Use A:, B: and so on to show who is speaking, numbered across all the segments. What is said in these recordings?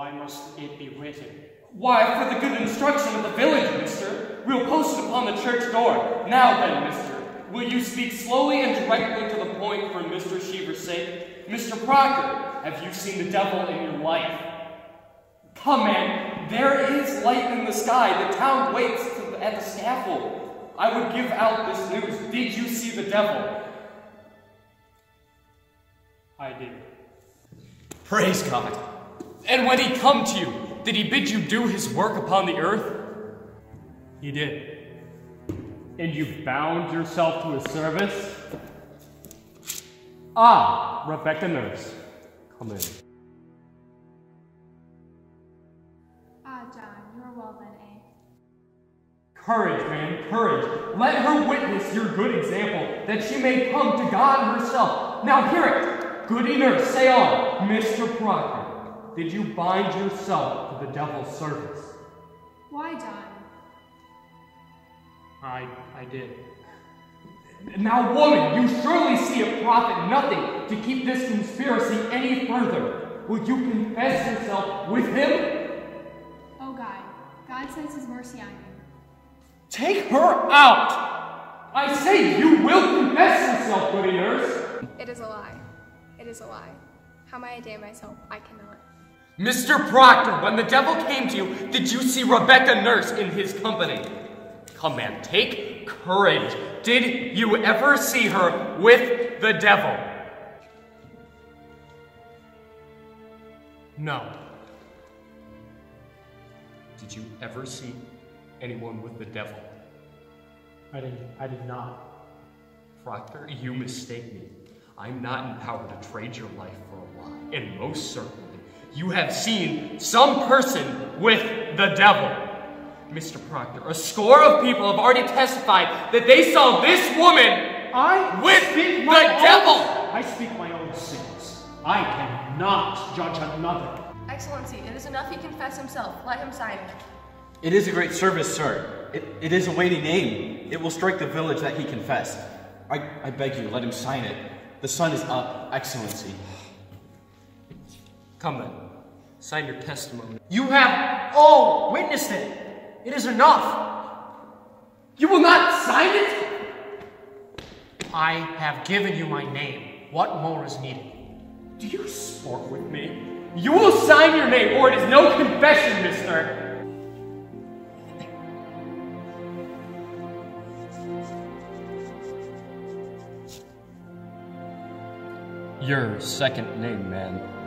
A: Why, must it be written? Why, for the good instruction of the village, mister. We'll post it upon the church door. Now then, mister, will you speak slowly and directly to the point for Mr. Cheever's sake? Mr. Proctor, have you seen the devil in your life? Come, man, there is light in the sky. The town waits the, at the scaffold. I would give out this news. Did you see the devil?
B: I did.
C: Praise God.
A: And when he come to you, did he bid you do his work upon the earth?
B: He did. And you bound yourself to his service? Ah, Rebecca Nurse. Come in.
D: Ah, John, you are well then, eh?
A: Courage, man, courage. Let her witness your good example, that she may come to God herself. Now hear it. Goody nurse, say on. Mr. Proctor, did you bind yourself to the devil's service?
D: Why, John?
B: I, I did.
A: Now, woman, you surely see it profit nothing to keep this conspiracy any further. Will you confess yourself with him?
D: Oh, God. God sends his mercy on you.
A: Take her out! I say you will confess yourself, goody nurse.
E: It is a lie. It is a lie. How may I damn myself? I cannot.
A: Mr. Proctor, when the devil came to you, did you see Rebecca Nurse in his company? Come, man, take courage. Did you ever see her with the devil? No. Did you ever see anyone with the devil?
B: I did, I did not.
A: Proctor, you mistake me. I'm not empowered to trade your life for a lie. And most certainly, you have seen some person with the devil. Mr. Proctor, a score of people have already testified that they saw this woman
B: I
A: with
B: speak
A: the
B: own-
A: devil.
B: I speak my own sins. I cannot judge another.
E: Excellency, it is enough he confess himself. Let him sign it.
C: It is a great service, sir. It, it is a weighty name. It will strike the village that he confessed. I, I beg you, let him sign it. The sun is up, Excellency.
A: Come then, sign your testimony.
F: You have all witnessed it. It is enough.
A: You will not sign it?
F: I have given you my name. What more is needed?
A: Do you sport with me? You will sign your name, or it is no confession, mister.
G: Your second name, man.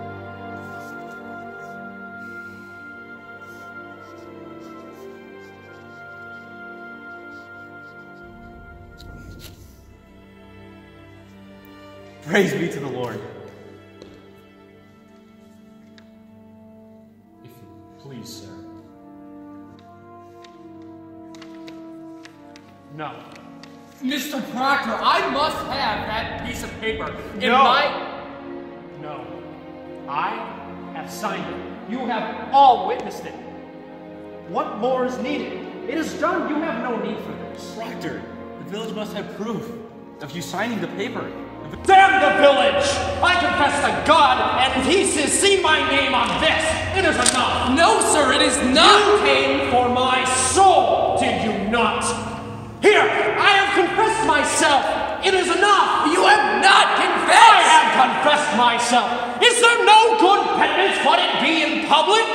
C: Praise be to the Lord.
A: If you please, sir.
B: No.
A: Mr. Proctor, I must have that piece of paper in
B: No.
A: my.
B: No. I have signed it. You have all witnessed it. What more is needed? It is done. You have no need for this.
C: Proctor, the village must have proof of you signing the paper.
H: Damn the village! I confess to God, and he has see my name on this. It is enough.
A: No, sir, it is not.
H: You came for my soul, did you not? Here, I have confessed myself. It is enough.
A: You have not confessed!
H: I have confessed myself. Is there no good penance but it be in public?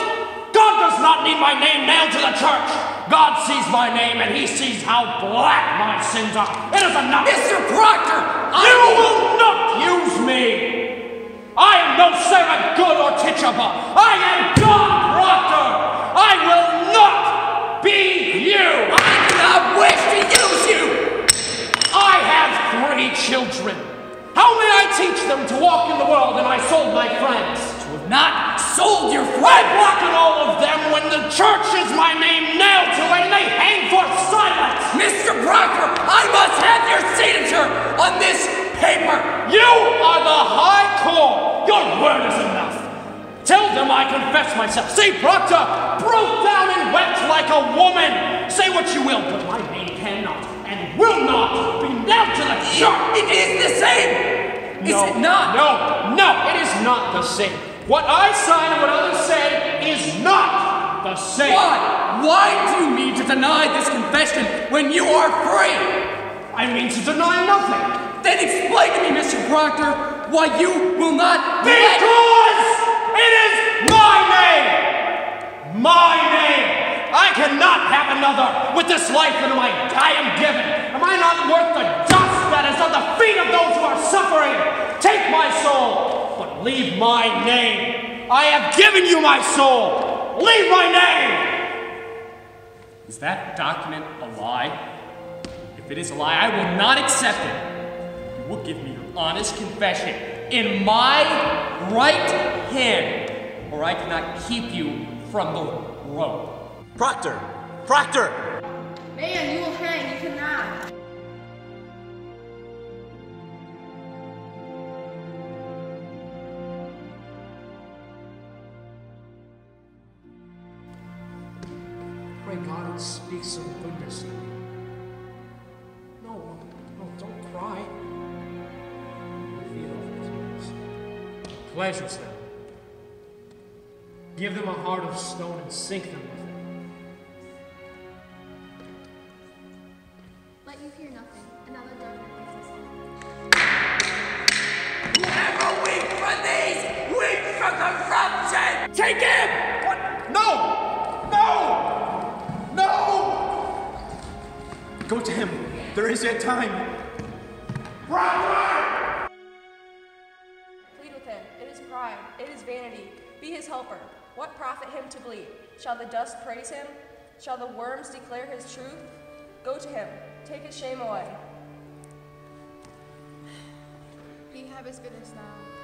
H: God does not need my name nailed to the church. God sees my name and he sees how black my sins are. It is enough.
A: Mr. Proctor, I
H: You will not use me. I am no servant good or teachable. I am God Proctor. I will not be you.
A: I do not wish to use you.
H: I have three children. How may I teach them to walk in the world and I sold my friends?
A: You have not sold your
H: I
A: friend.
H: block on all of them when the church is my name nailed to and they hang for silence.
A: Mr. Proctor, I must have your signature on this paper.
H: You are the high court. Your word is enough. Tell them I confess myself. See, Proctor broke down and wept like a woman. Say what you will, but my name cannot and will not be nailed to the church.
A: It is the same. Is it not?
H: No, no, it is not the same. What I sign and what others say is not the same.
A: Why? Why do you mean to deny this confession when you are free?
H: I mean to deny nothing.
A: Then explain to me, Mr. Proctor, why you will not let-
H: Because it is my name! My name! I cannot have another with this life that I am given. Am I not worth the dust that is on the feet of those who are suffering? Take my soul, but leave my name. I have given you my soul. Leave my name.
A: Is that document a lie? If it is a lie, I will not accept it. You will give me your honest confession in my right hand, or I cannot keep you from the rope.
C: Proctor! Proctor!
E: Man, you will hang.
F: Pray God it speaks some goodness to me. No, no, don't cry. Feel the tears. Pleasures them. Give them a heart of stone and sink them with it.
D: Let you fear nothing. Another dark night faces
A: Whoever weep for these, weep for corruption! Take him!
H: What? No! No! No!
C: Go to him! There is yet time!
E: Plead with him. It is pride. It is vanity. Be his helper. What profit him to bleed? Shall the dust praise him? Shall the worms declare his truth? Go to him. Take his shame away.
D: He have his goodness now.